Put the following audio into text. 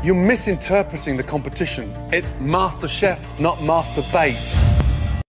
You're misinterpreting the competition. It's Master Chef, not Master Bait.